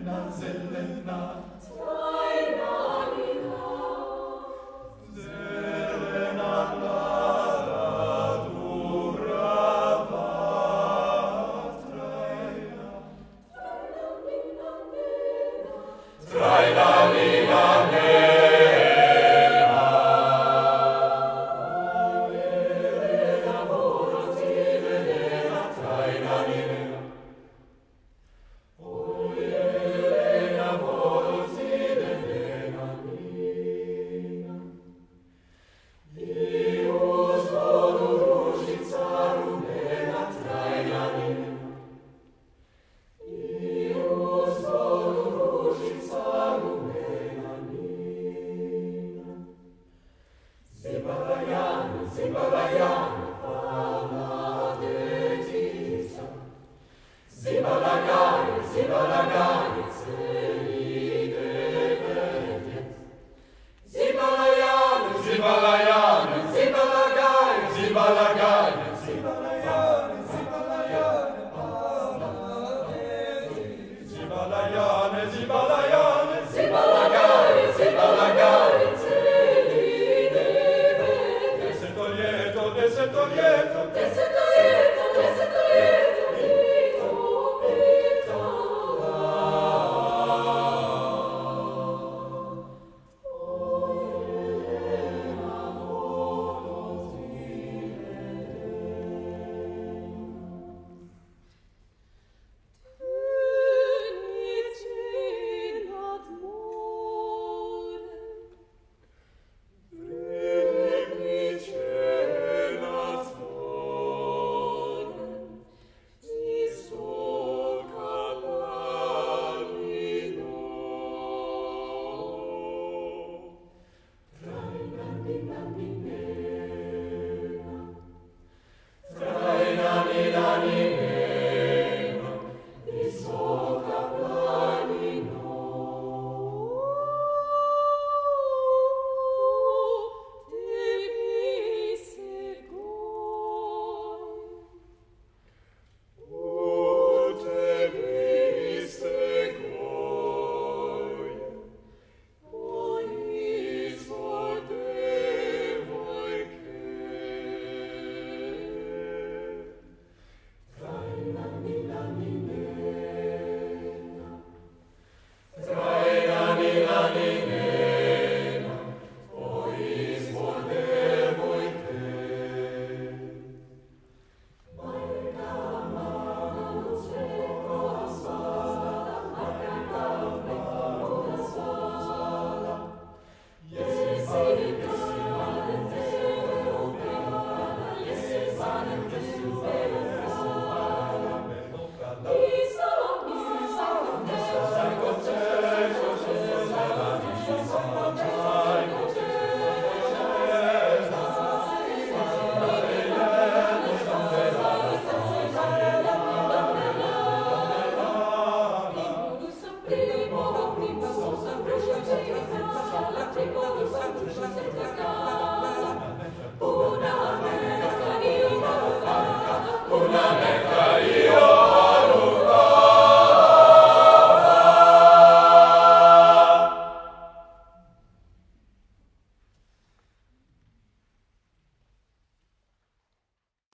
Selena, zelena. Desetto lieto, どうぞ。